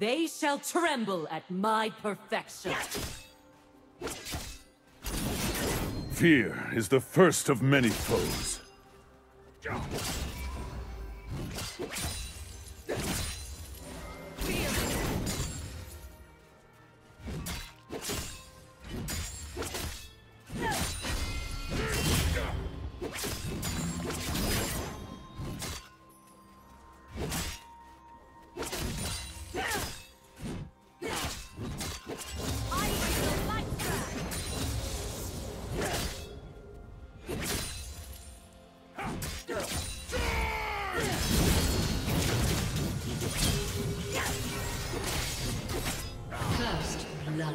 They shall tremble at my perfection. Fear is the first of many foes. Blood.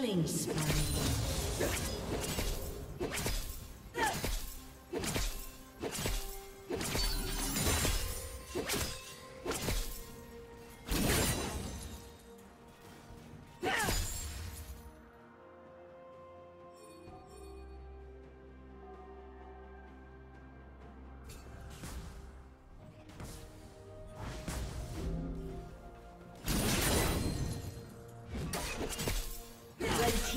Killing spree.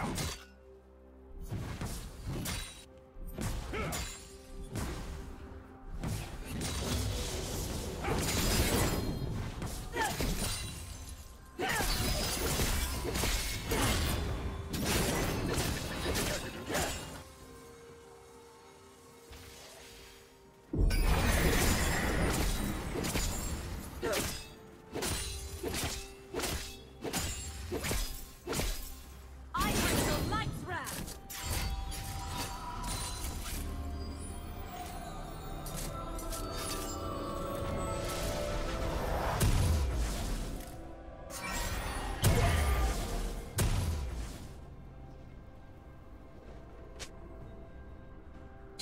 I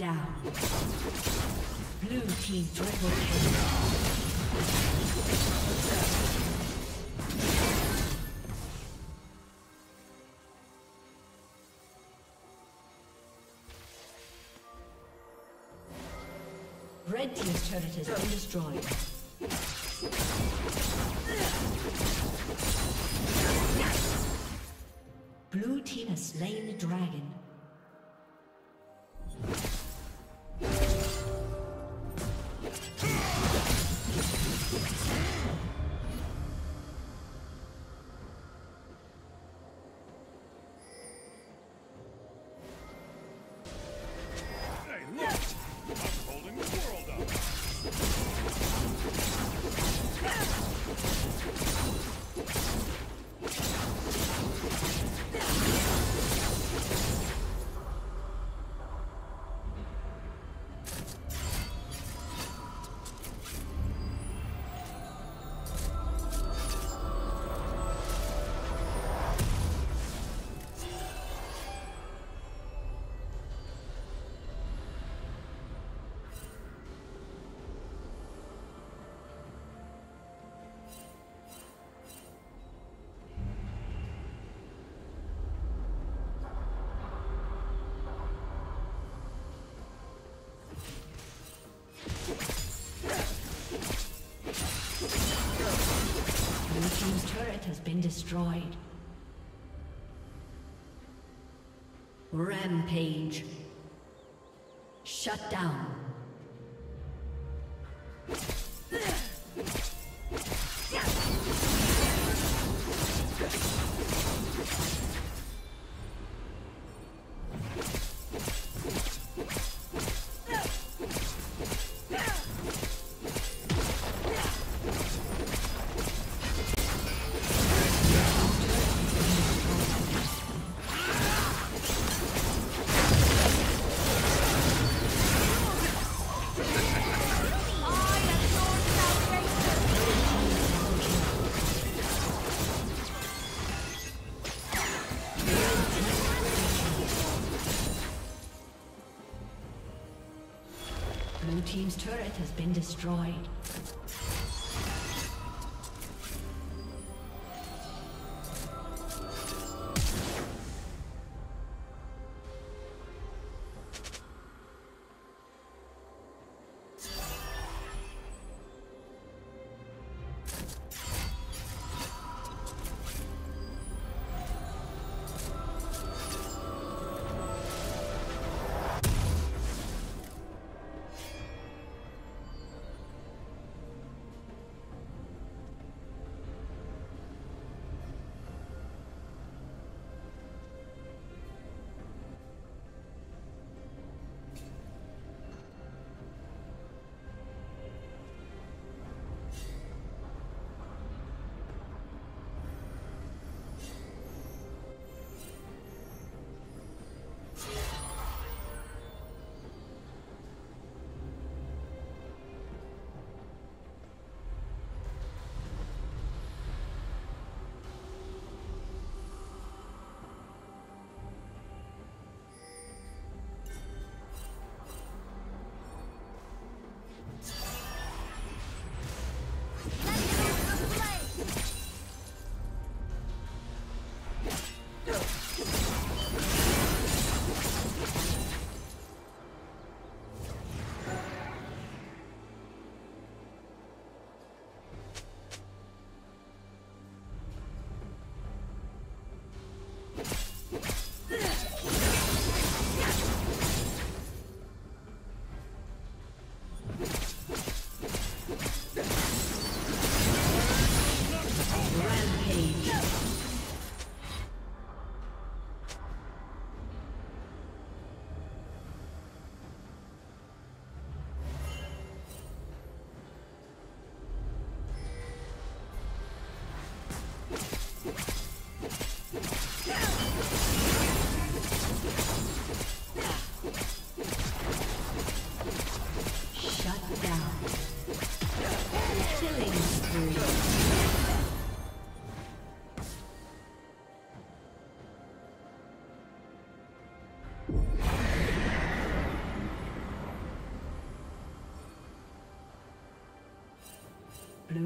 Down. Blue team triple kill. Red team's turret has been destroyed. Been destroyed. Rampage. Shut down. Been destroyed.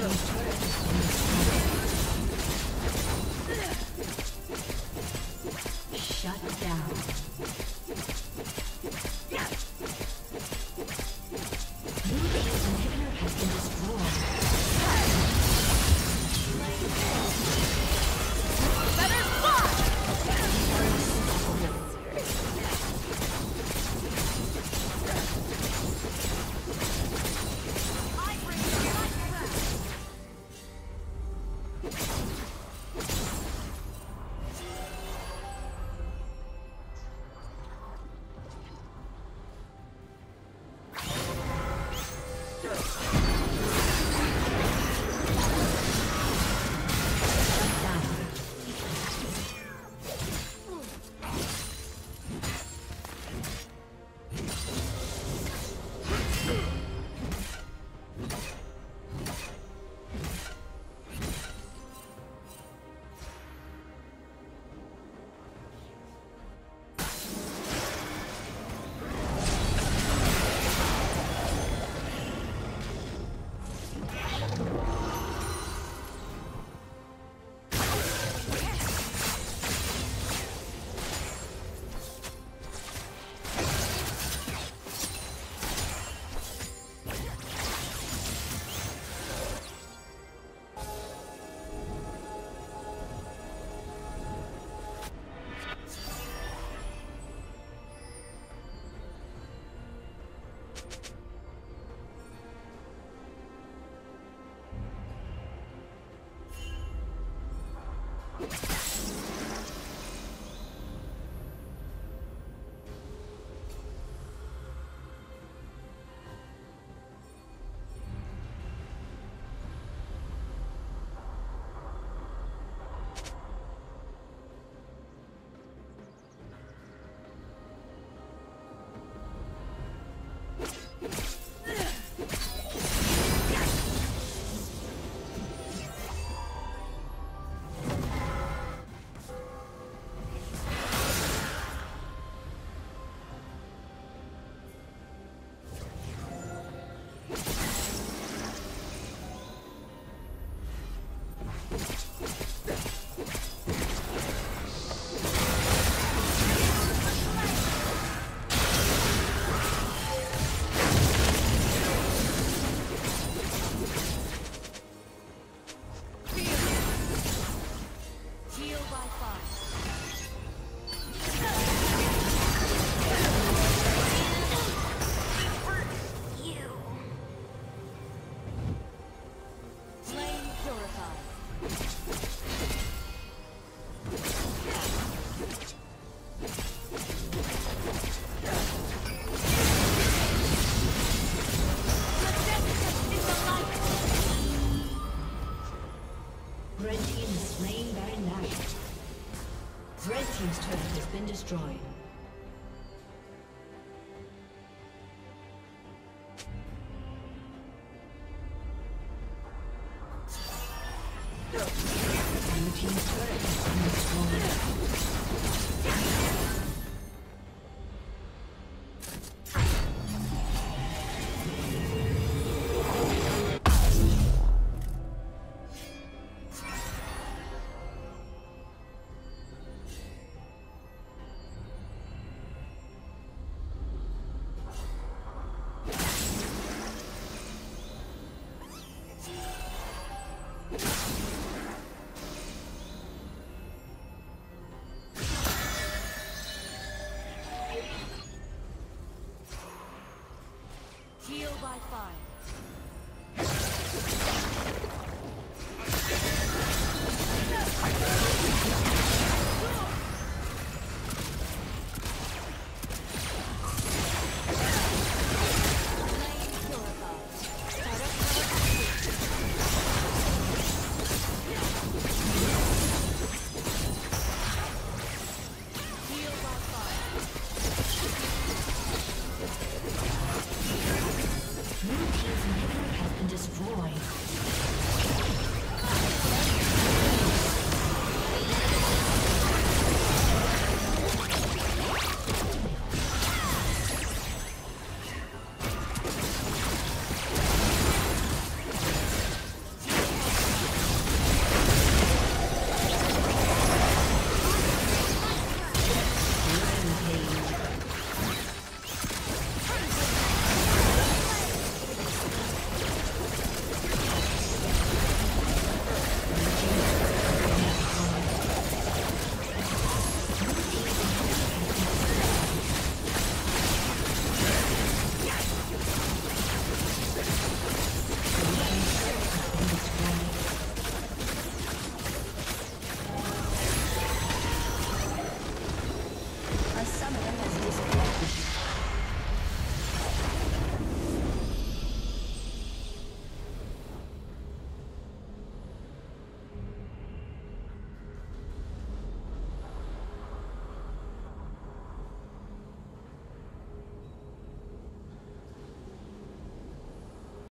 Blue destroyed.